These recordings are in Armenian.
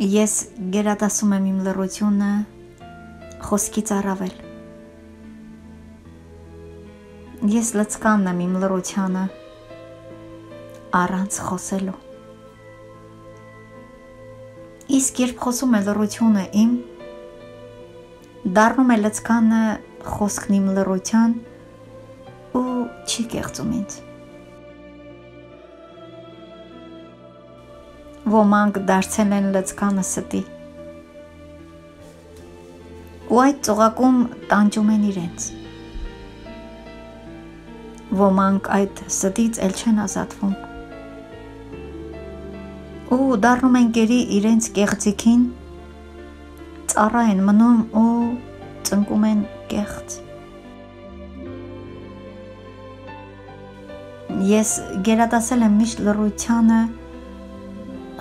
Ես գերադասում եմ իմ լռությունը խոսքից առավել։ Ես լծկանն եմ իմ լռությանը առանց խոսելու։ Իսկ երբ խոսում է լռությունը իմ, դառնում է լծկանը խոսքն իմ լռության ու չի կեղծում ինձ։ Ոմանք դարձել են լծկանը ստի։ Ու այդ ծողակում տանջում են իրենց։ Ոմանք այդ ստից էլ չեն ազատվում ու դառնում են գերի իրենց կեղծիքին, ծառա են մնում ու ծնկում են կեղծ։ Ես գերադասել եմ միշտ լռությանը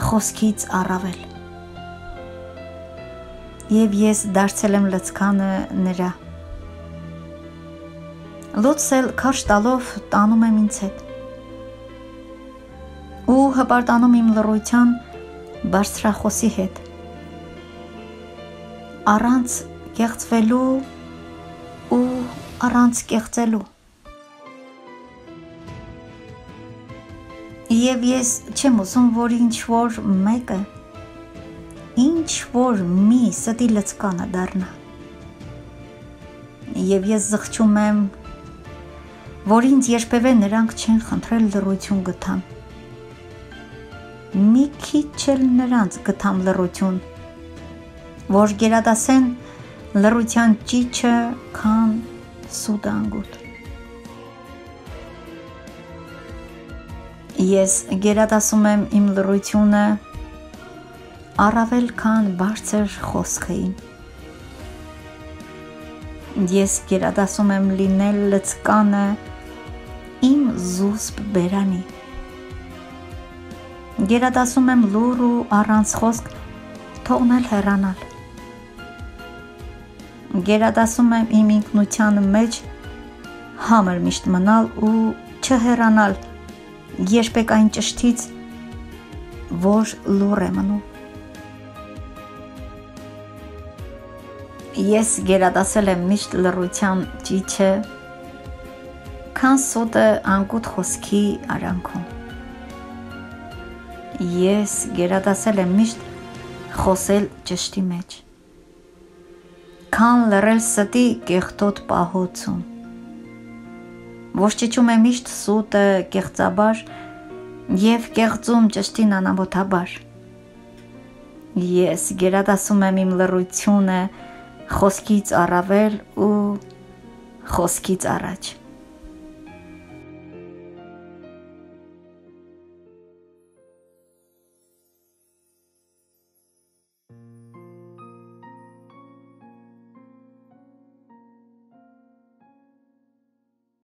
խոսքից առավել։ Եվ ես դարձել եմ լծկանը նրա։ Լուցել քաշ տալով տանում եմ ինձ հետ ու հպարտանում իմ լռության բարձրախոսի հետ առանց կեղծվելու ու առանց կեղծելու Եվ ես չեմ ուզում, որ ինչ որ մեկը ինչ որ մի ստի լծկանը դառնա։ Եվ ես զղջում եմ, որ ինձ երբևէ նրանք չեն խնդրել լռություն գտամ մի քիչ էլ նրանց գտամ լռություն, որ գերադասեն լռության ճիճը, քան սուտ անգուտ։ Ես գերադասում եմ իմ լռությունը առավել քան բարձր խոսքային։ Ես գերադասում եմ լինել լծկանը իմ զուսպ բերանի Գերադասում եմ լուր ու առանց խոսք թողնել հեռանալ։ Գերադասում եմ իմ ինքնության մեջ համր միշտ մնալ ու չհեռանալ երբեք այն ճշտից, որ լուր է մնում։ Ես գերադասել եմ միշտ լռության ճիճը, քան սոտը անկուտ խոսքի արանքում ես գերադասել եմ միշտ խոսել ճշտի մեջ։ Քան լռել ստի կեղտոտ պահոցում։ Ոչճիճում է միշտ սուտը կեղծաբար եւ կեղծում ճշտին անամոթաբար։ Ես գերադասում եմ իմ լռությունը խոսքից առավել ու խոսքից առաջ։